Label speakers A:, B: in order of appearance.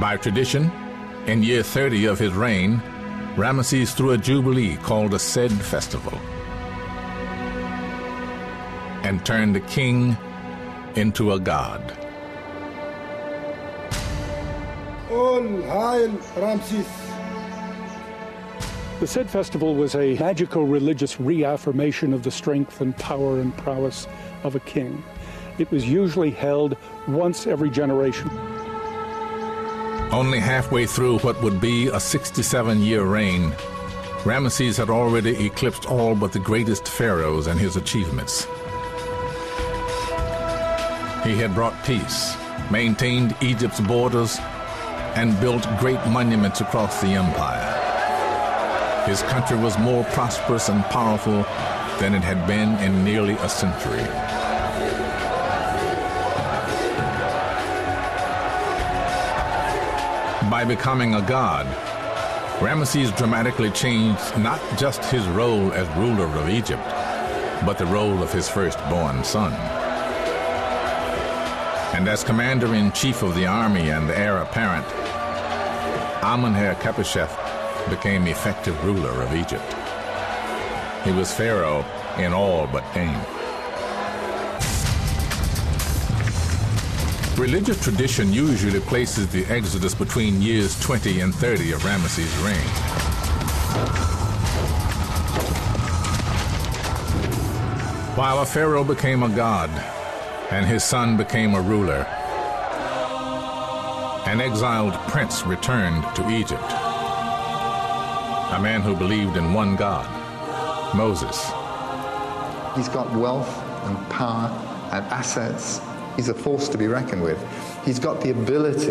A: By tradition, in year 30 of his reign, Ramesses threw a jubilee called the Sed Festival and turned the king into a god.
B: All Hail Ramses.
C: The Sed Festival was a magical religious reaffirmation of the strength and power and prowess of a king. It was usually held once every generation.
A: Only halfway through what would be a 67 year reign, Ramesses had already eclipsed all but the greatest pharaohs and his achievements. He had brought peace, maintained Egypt's borders, and built great monuments across the empire. His country was more prosperous and powerful than it had been in nearly a century. By becoming a god, Ramesses dramatically changed not just his role as ruler of Egypt, but the role of his firstborn son. And as commander in chief of the army and the heir apparent, Amenhotep became effective ruler of Egypt. He was pharaoh in all but name. Religious tradition usually places the Exodus between years 20 and 30 of Ramesses' reign. While a pharaoh became a god and his son became a ruler, an exiled prince returned to Egypt. A man who believed in one God, Moses.
D: He's got wealth and power and assets He's a force to be reckoned with. He's got the ability